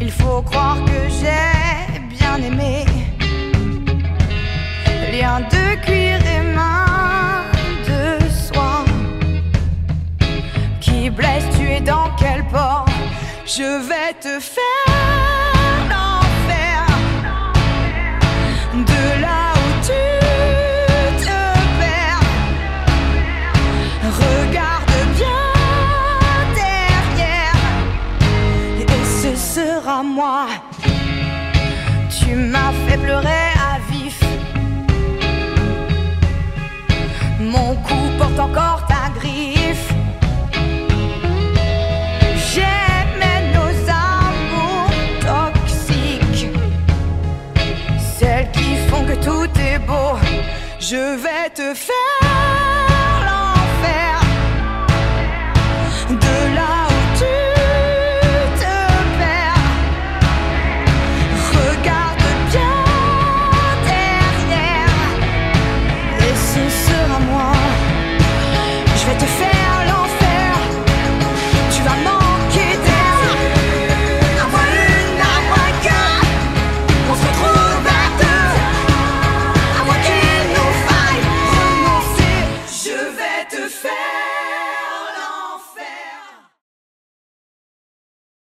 Il faut croire que j'ai bien aimé. Lien de cuir et main de soie. Qui blesse, tu es dans quel port? Je vais te faire sera moi. Tu m'as fait pleurer à vif. Mon cou porte encore ta griffe. J'aimais nos amours toxiques. Celles qui font que tout est beau. Je vais te faire